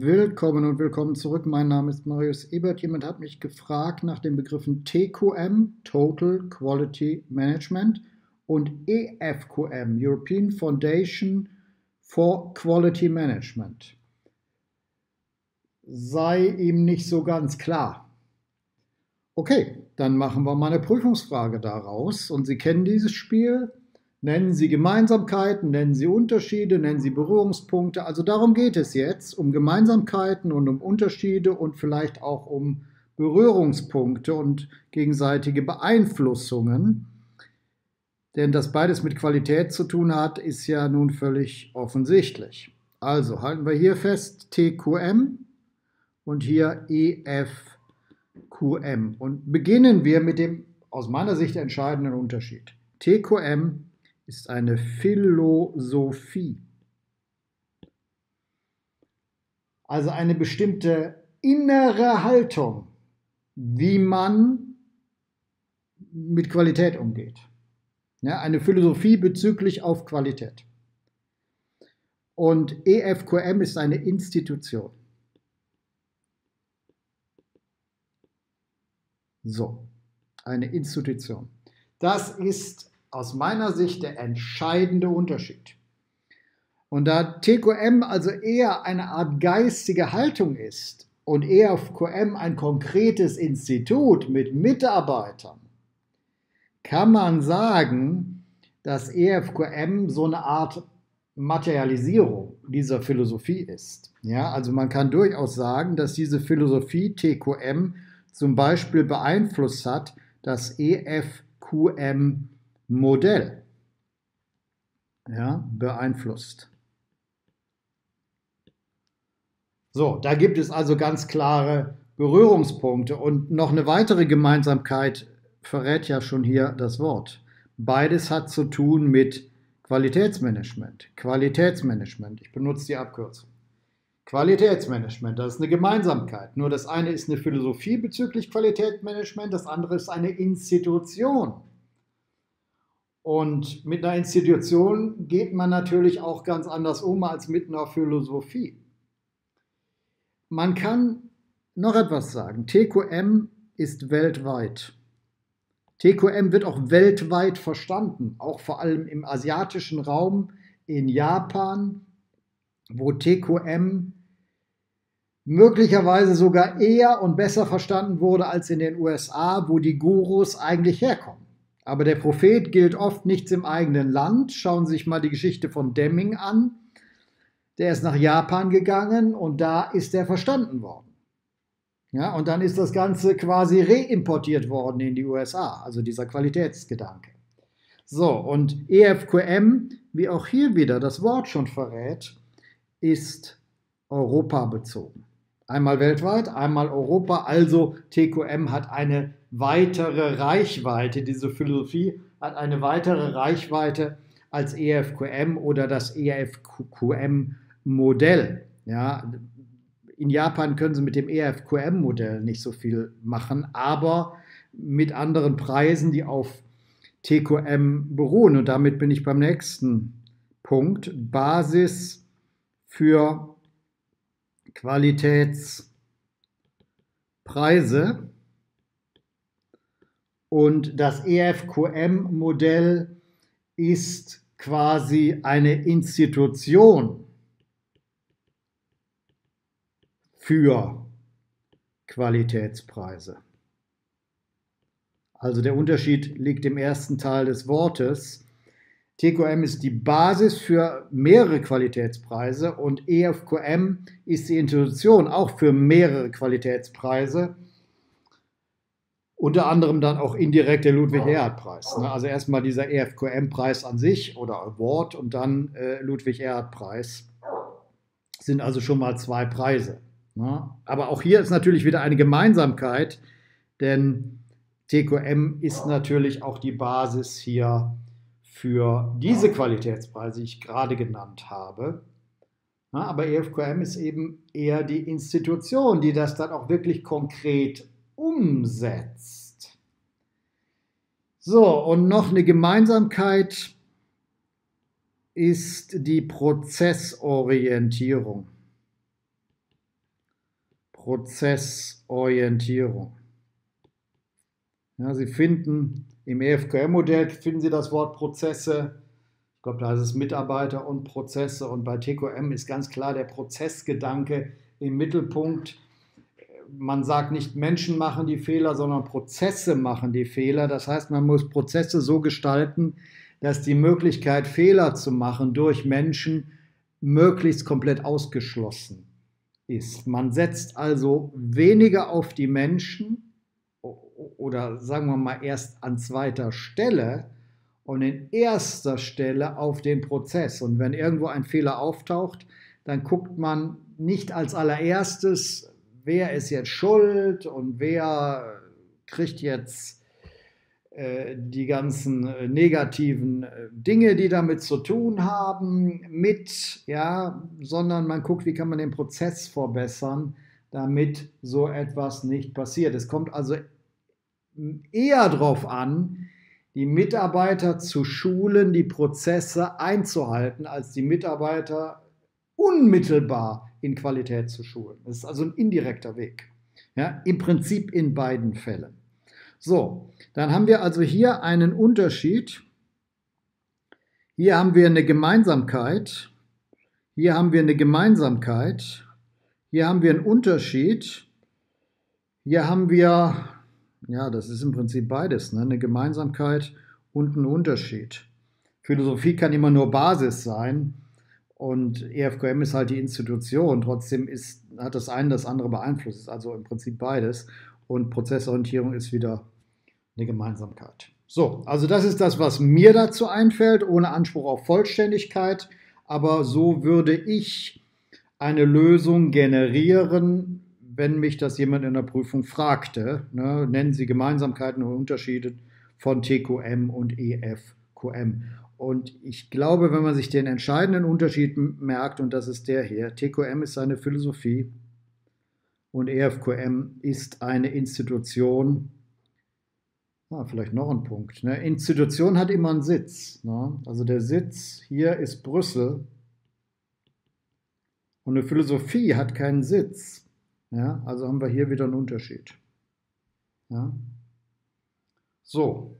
Willkommen und willkommen zurück. Mein Name ist Marius Ebert. Jemand hat mich gefragt nach den Begriffen TQM, Total Quality Management, und EFQM, European Foundation for Quality Management. Sei ihm nicht so ganz klar. Okay, dann machen wir mal eine Prüfungsfrage daraus. Und Sie kennen dieses Spiel. Nennen Sie Gemeinsamkeiten, nennen Sie Unterschiede, nennen Sie Berührungspunkte. Also darum geht es jetzt, um Gemeinsamkeiten und um Unterschiede und vielleicht auch um Berührungspunkte und gegenseitige Beeinflussungen. Denn dass beides mit Qualität zu tun hat, ist ja nun völlig offensichtlich. Also halten wir hier fest TQM und hier EFQM. Und beginnen wir mit dem aus meiner Sicht entscheidenden Unterschied. TQM ist eine Philosophie. Also eine bestimmte innere Haltung, wie man mit Qualität umgeht. Ja, eine Philosophie bezüglich auf Qualität. Und EFQM ist eine Institution. So, eine Institution. Das ist aus meiner Sicht der entscheidende Unterschied. Und da TQM also eher eine Art geistige Haltung ist und EFQM ein konkretes Institut mit Mitarbeitern, kann man sagen, dass EFQM so eine Art Materialisierung dieser Philosophie ist. Ja, also man kann durchaus sagen, dass diese Philosophie TQM zum Beispiel beeinflusst hat, dass EFQM Modell ja, beeinflusst. So, da gibt es also ganz klare Berührungspunkte und noch eine weitere Gemeinsamkeit verrät ja schon hier das Wort. Beides hat zu tun mit Qualitätsmanagement. Qualitätsmanagement, ich benutze die Abkürzung. Qualitätsmanagement, das ist eine Gemeinsamkeit. Nur das eine ist eine Philosophie bezüglich Qualitätsmanagement, das andere ist eine Institution und mit einer Institution geht man natürlich auch ganz anders um als mit einer Philosophie. Man kann noch etwas sagen. TQM ist weltweit. TQM wird auch weltweit verstanden, auch vor allem im asiatischen Raum, in Japan, wo TQM möglicherweise sogar eher und besser verstanden wurde als in den USA, wo die Gurus eigentlich herkommen. Aber der Prophet gilt oft nichts im eigenen Land. Schauen Sie sich mal die Geschichte von Deming an. Der ist nach Japan gegangen und da ist er verstanden worden. Ja, und dann ist das Ganze quasi reimportiert worden in die USA, also dieser Qualitätsgedanke. So, und EFQM, wie auch hier wieder das Wort schon verrät, ist Europa bezogen. Einmal weltweit, einmal Europa, also TQM hat eine weitere Reichweite, diese Philosophie hat eine weitere Reichweite als EFQM oder das EFQM-Modell. Ja, in Japan können sie mit dem EFQM-Modell nicht so viel machen, aber mit anderen Preisen, die auf TQM beruhen. Und damit bin ich beim nächsten Punkt. Basis für Qualitätspreise. Und das EFQM-Modell ist quasi eine Institution für Qualitätspreise. Also der Unterschied liegt im ersten Teil des Wortes. TQM ist die Basis für mehrere Qualitätspreise und EFQM ist die Institution auch für mehrere Qualitätspreise unter anderem dann auch indirekt der Ludwig-Erhard-Preis. Ne? Also erstmal dieser EFQM-Preis an sich oder Award und dann äh, Ludwig-Erhard-Preis. Sind also schon mal zwei Preise. Ne? Aber auch hier ist natürlich wieder eine Gemeinsamkeit, denn TQM ist natürlich auch die Basis hier für diese Qualitätspreise, die ich gerade genannt habe. Ja, aber EFQM ist eben eher die Institution, die das dann auch wirklich konkret umsetzt. So, und noch eine Gemeinsamkeit ist die Prozessorientierung. Prozessorientierung. Ja, Sie finden im EFQM-Modell finden Sie das Wort Prozesse. Ich glaube, da ist es Mitarbeiter und Prozesse. Und bei TQM ist ganz klar der Prozessgedanke im Mittelpunkt. Man sagt nicht, Menschen machen die Fehler, sondern Prozesse machen die Fehler. Das heißt, man muss Prozesse so gestalten, dass die Möglichkeit, Fehler zu machen durch Menschen möglichst komplett ausgeschlossen ist. Man setzt also weniger auf die Menschen oder sagen wir mal erst an zweiter Stelle und in erster Stelle auf den Prozess. Und wenn irgendwo ein Fehler auftaucht, dann guckt man nicht als allererstes, wer ist jetzt schuld und wer kriegt jetzt äh, die ganzen äh, negativen äh, Dinge, die damit zu tun haben, mit, ja, sondern man guckt, wie kann man den Prozess verbessern, damit so etwas nicht passiert. Es kommt also eher darauf an, die Mitarbeiter zu schulen, die Prozesse einzuhalten, als die Mitarbeiter unmittelbar in Qualität zu schulen. Das ist also ein indirekter Weg. Ja, Im Prinzip in beiden Fällen. So, dann haben wir also hier einen Unterschied. Hier haben wir eine Gemeinsamkeit. Hier haben wir eine Gemeinsamkeit. Hier haben wir einen Unterschied. Hier haben wir, ja, das ist im Prinzip beides, ne? eine Gemeinsamkeit und ein Unterschied. Philosophie kann immer nur Basis sein und EFQM ist halt die Institution. Trotzdem ist, hat das eine das andere beeinflusst, also im Prinzip beides und Prozessorientierung ist wieder eine Gemeinsamkeit. So, also das ist das, was mir dazu einfällt, ohne Anspruch auf Vollständigkeit, aber so würde ich eine Lösung generieren, wenn mich das jemand in der Prüfung fragte. Ne, nennen Sie Gemeinsamkeiten und Unterschiede von TQM und EFQM. Und ich glaube, wenn man sich den entscheidenden Unterschied merkt, und das ist der hier, TQM ist eine Philosophie, und EFQM ist eine Institution. Ah, vielleicht noch ein Punkt. Ne? Institution hat immer einen Sitz. Ne? Also der Sitz hier ist Brüssel und eine Philosophie hat keinen Sitz. Ja? Also haben wir hier wieder einen Unterschied. Ja? So,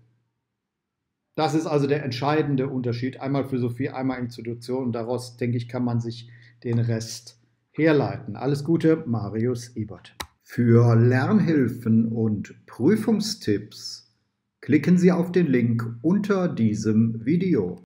das ist also der entscheidende Unterschied. Einmal Philosophie, einmal Institution. daraus, denke ich, kann man sich den Rest herleiten. Alles Gute, Marius Ebert. Für Lernhilfen und Prüfungstipps klicken Sie auf den Link unter diesem Video.